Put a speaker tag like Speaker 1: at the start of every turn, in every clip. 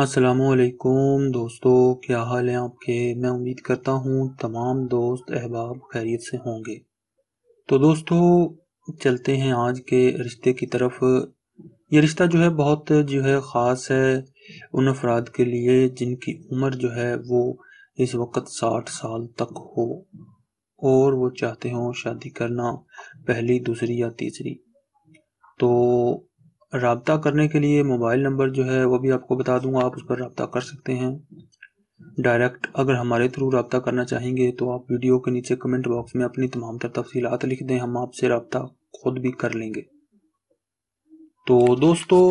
Speaker 1: السلام علیکم دوستو، کیا حال ہیں آپ کے؟ میں امید کرتا ہوں تمام دوست احباب خیریت سے ہوں گے۔ تو دوستو، چلتے ہیں آج کے رشتے کی طرف۔ یہ رشتہ جو ہے بہت جو ہے خاص ہے ان افراد کے لیے جن کی عمر جو ہے وہ اس وقت ساٹھ سال تک ہو اور وہ چاہتے ہوں شادی کرنا پہلی، دوسری یا تیسری۔ تو رابطہ کرنے کے لیے موبائل نمبر جو ہے وہ بھی آپ کو بتا دوں گا آپ اس پر رابطہ کر سکتے ہیں۔ ڈائریکٹ اگر ہمارے تھرو رابطہ کرنا چاہیں گے تو آپ ویڈیو کے نیچے کمنٹ باکس میں اپنی تمام تر تفصیلات لکھ دیں، ہم آپ سے رابطہ خود بھی کر لیں گے۔ تو دوستو،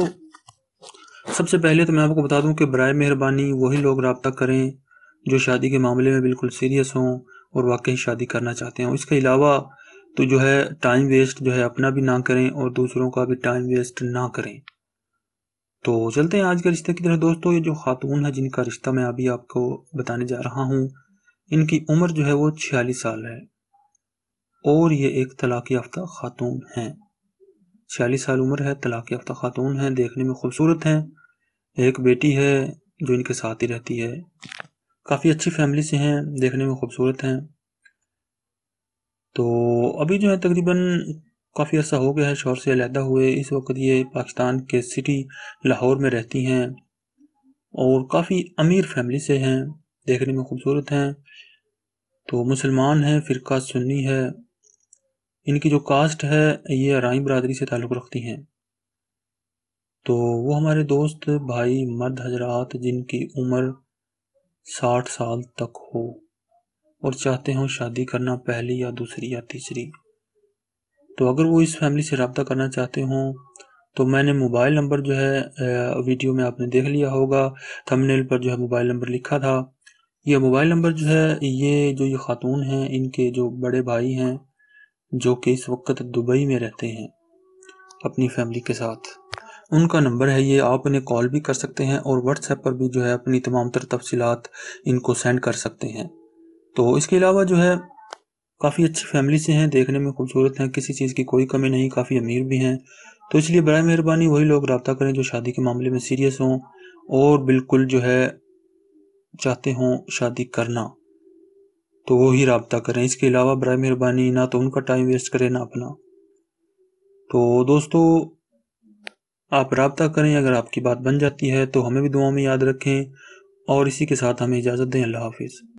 Speaker 1: سب سے پہلے تو میں آپ کو بتا دوں کہ برائے مہربانی وہی لوگ رابطہ کریں جو شادی کے معاملے میں بالکل سیریس ہوں اور واقعی شادی کرنا چاہتے ہیں اس کے علاوہ تو جو ہے ٹائم ویسٹ جو ہے اپنا بھی نہ کریں اور دوسروں کا بھی ٹائم ویسٹ نہ کریں۔ تو چلتے ہیں آج کے رشتے کی طرف۔ دوستو، یہ جو خاتون ہے جن کا رشتہ میں ابھی آپ کو بتانے جا رہا ہوں، ان کی عمر جو ہے وہ چھیالیس سال ہے۔ اور یہ ایک طلاق یافتہ خاتون ہیں۔ چھیالیس سال عمر ہے طلاق یافتہ خاتون ہیں، دیکھنے میں خوبصورت ہیں۔ ایک بیٹی ہے جو ان کے ساتھ ہی رہتی ہے۔ کافی اچھی فیملی سے ہیں، دیکھنے میں خوبصورت ہیں۔ تو ابھی جو ہے تقریباً کافی عرصہ ہو گیا ہے شوہر سے علیحدہ ہوئے۔ اس وقت یہ پاکستان کے سٹی لاہور میں رہتی ہیں اور کافی امیر فیملی سے ہیں، دیکھنے میں خوبصورت ہیں۔ تو مسلمان ہیں، فرقہ سنی ہے۔ ان کی جو کاسٹ ہے، یہ ارائیں برادری سے تعلق رکھتی ہیں۔ تو وہ ہمارے دوست، بھائی مرد حضرات، جن کی عمر ساٹھ سال تک ہو۔ اور چاہتے ہوں شادی کرنا پہلی یا دوسری یا تیسری۔ تو اگر وہ اس فیملی سے رابطہ کرنا چاہتے ہوں، تو میں نے موبائل نمبر جو ہے ویڈیو میں آپ نے دیکھ لیا ہوگا۔ تھمنیل پر جو ہے موبائل نمبر لکھا تھا۔ یہ موبائل نمبر جو ہے، یہ جو یہ خاتون ہیں، ان کے جو بڑے بھائی ہیں، جو کہ اس وقت دبئی میں رہتے ہیں، اپنی فیملی کے ساتھ۔ ان کا نمبر ہے، یہ آپ انہیں کال بھی کر سکتے ہیں اور واٹس ایپ پر بھی جو ہے اپنی تمام تر تفصیلات ان کو سینڈ کر سکتے ہیں۔ تو اس کے علاوہ جو ہے، کافی اچھی فیملی سے ہیں، دیکھنے میں خوبصورت ہیں، کسی چیز کی کوئی کمی نہیں، کافی امیر بھی ہیں۔ تو اس لیے برائے مہربانی وہی لوگ رابطہ کریں جو شادی کے معاملے میں سیریس ہوں اور بالکل جو ہے چاہتے ہوں شادی کرنا۔ تو وہی رابطہ کریں۔ اس کے علاوہ برائے مہربانی نہ تو ان کا ٹائم ویسٹ کریں، نہ اپنا۔ تو دوستو، آپ رابطہ کریں، اگر آپ کی بات بن جاتی ہے تو ہمیں بھی دعاؤں میں یاد رکھیں اور اسی کے ساتھ ہمیں اجازت دیں۔ اللہ حافظ۔